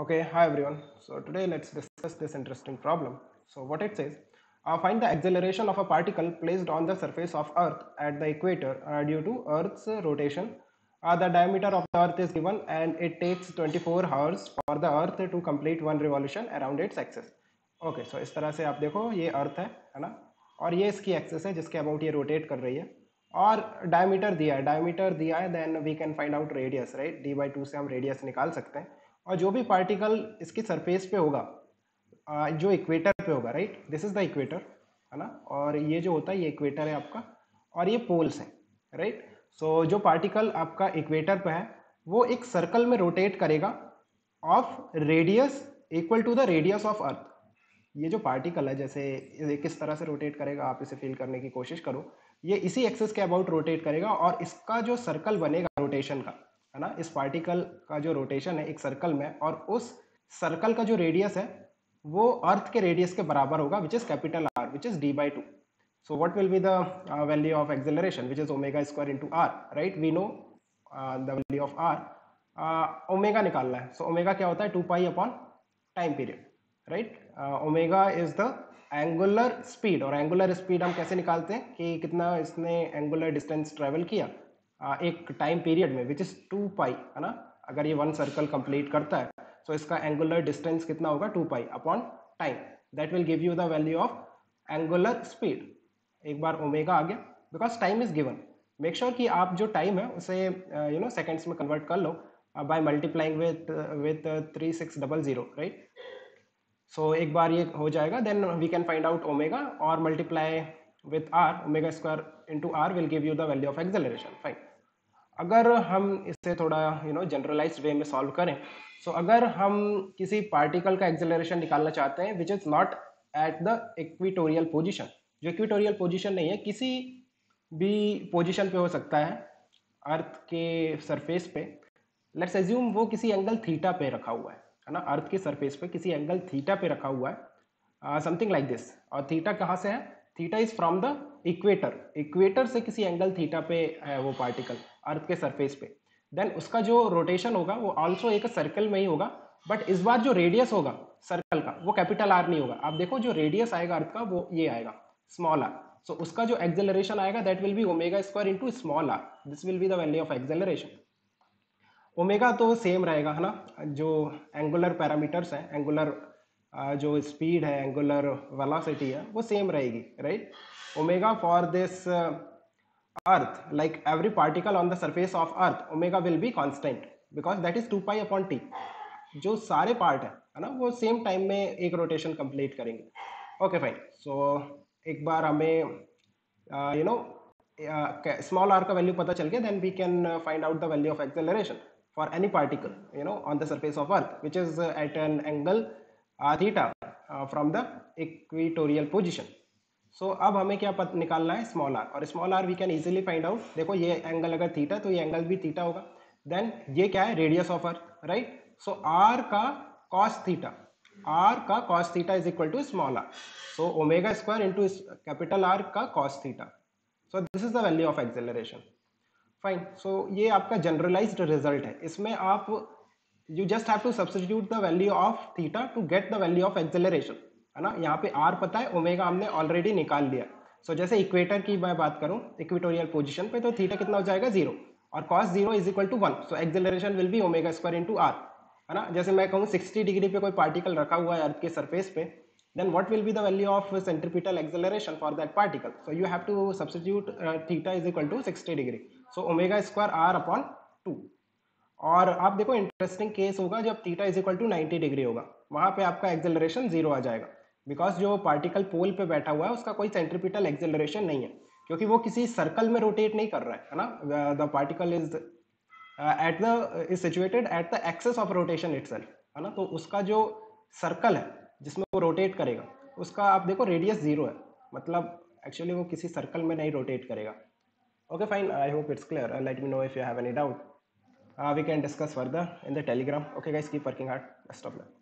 Okay, hi everyone. So today let's discuss this interesting problem. So what it says, uh, find the acceleration of a particle placed on the surface of Earth at the equator uh, due to Earth's rotation. Uh, the diameter of the Earth is given and it takes 24 hours for the Earth to complete one revolution around its axis. Okay, so इस तरह से आप देखो ये Earth है है ना और ये इसकी एक्सेस है जिसके अबाउट ये रोटेट कर रही है और डायमीटर दिया है डायमीटर दिया है then we can find out radius right D by two से हम रेडियस निकाल सकते हैं और जो भी पार्टिकल इसकी सरफेस पे होगा जो इक्वेटर पे होगा right this is the equator है ना? और ये जो होता है, ये इक्वेटर है आपका, और ये पोल्स हैं राइट सो जो पार्टिकल आपका इक्वेटर पे है, वो एक सर्कल में रोटेट करेगा of radius equal to the radius of earth ये जो पार्टिकल है, जैसे किस तरह से रोटेट करेगा, आप इसे फील करने की कोशिश करो। ये इसी एक्सेस के अबाउट रोटेट करेगा और इसका जो सर्कल बनेगा रोटेशन का है ना? इस पार्टिकल का जो रोटेशन है एक सर्कल में और उस सर्कल का जो रेडियस है वो अर्थ के रेडियस के बराबर होगा which is capital R which is D by two so what will be the value of acceleration which is omega square to R right we know the value of R omega निकालना है. So so, omega क्या होता है? Two pi upon time period right omega is the angular speed और angular speed हम कैसे निकालते हैं? कि कितना इसने एंगुलर डिस्टेंस ट्रेवल किया? एक टाइम पीरियड में विच इज़ टू पाई है ना? अगर ये वन सर्कल कंप्लीट करता है तो इसका एंगुलर डिस्टेंस कितना होगा? Two pi upon time that will give you the value of angular speed एक बार ओमेगा आ गया. Because time is given make sure कि आप जो टाइम है, उसे यू नो सेकेंड्स में कन्वर्ट कर लो by multiplying with with three six double zero right so एक बार ये हो जाएगा then we can find out omega और multiply with R omega square into R will give you the value of acceleration fine अगर हम इसे थोड़ा यू नो जनरलाइज वे में सॉल्व करें सो so, अगर हम किसी पार्टिकल का एक्सेलरेशन निकालना चाहते हैं which is not at the equatorial position जो इक्विटोरियल पोजिशन नहीं है किसी भी पोजिशन पे हो सकता है अर्थ के सरफेस पे लेट्स एज्यूम वो किसी एंगल थीटा पे रखा हुआ है है ना? अर्थ के सरफेस पे किसी एंगल थीटा पे रखा हुआ है समथिंग लाइक दिस और थीटा कहाँ से है? Theta is from the equator equator से किसी एंगल थीटा पे है वो पार्टिकल अर्थ के सरफेस पे। देन उसका जो रोटेशन होगा, वो ऑल्सो एक सर्कल में ही होगा बट इस बार जो रेडियस होगा सर्कल का, वो कैपिटल आर नहीं होगा। आप देखो जो रेडियस आएगा अर्थ का, वो ये आएगा स्मॉल आर सो उसका जो एक्सेलरेशन आएगा that will be omega square into small R this will be the value of acceleration omega तो सेम रहेगा, है ना? जो एंगुलर पैरामीटर्स हैं एंगुलर जो स्पीड है एंगुलर वेलोसिटी है, वो सेम रहेगी right omega for this earth like every particle on the surface of earth omega will be constant because that is two pi upon T जो सारे part है है ना वो सेम टाइम में एक रोटेशन कंप्लीट करेंगे। ओके फाइन सो एक बार हमें यू नो स्मॉल आर का वैल्यू पता चल गया then we can find out the value of acceleration for any particle you know on the surface of earth which is at an theta uh, from the equatorial position. So so, अब हमें क्या पत निकालना है? Small are और small R we can easily find out देखो ये angle अगर थीटा तो ये एंगल भी थीटा होगा. देन ये क्या है? Radius of earth right so R का कॉस थीटा आर का cos theta is equal to small R so omega square into capital R का cos theta so this is the value of acceleration fine so ये आपका generalized result है. इसमें आप you just have to substitute the value of theta to get the value of acceleration है ना? यहाँ पे आर पता है ओमेगा हमने ऑलरेडी निकाल लिया। सो so, जैसे इक्वेटर की मैं बात करूँ इक्वेटोरियल पोजिशन पे तो थीटा कितना हो जाएगा? ज़ीरो और cos zero is equal to one so acceleration will be omega square into R है ना? जैसे मैं कहूँ सिक्सटी डिग्री पे कोई पार्टिकल रखा हुआ है अर्थ के सरफेस पे then what will be the value of centripetal acceleration that particle? So you have to substitute uh, theta is equal to 60 degree. So omega square r upon 2 और आप देखो इंटरेस्टिंग केस होगा जब theta is equal to 90 degree होगा। वहाँ पे आपका acceleration zero आ जाएगा। बिकॉज़ जो पार्टिकल पोल पे बैठा हुआ है, उसका कोई सेंट्रिपिटल एक्सेलरेशन नहीं है। क्योंकि वो किसी सर्कल में रोटेट नहीं कर रहा है ना? The particle is at the is situated at the axis of rotation itself है ना? तो उसका जो सर्कल है, जिसमें वो रोटेट करेगा, उसका आप देखो रेडियस ज़ीरो है। मतलब एक्चुअली वो किसी सर्कल में नहीं रोटेट करेगा। Okay fine I hope it's clear let me know if you have any doubt we can discuss further in the Telegram okay guys keep working hard best of luck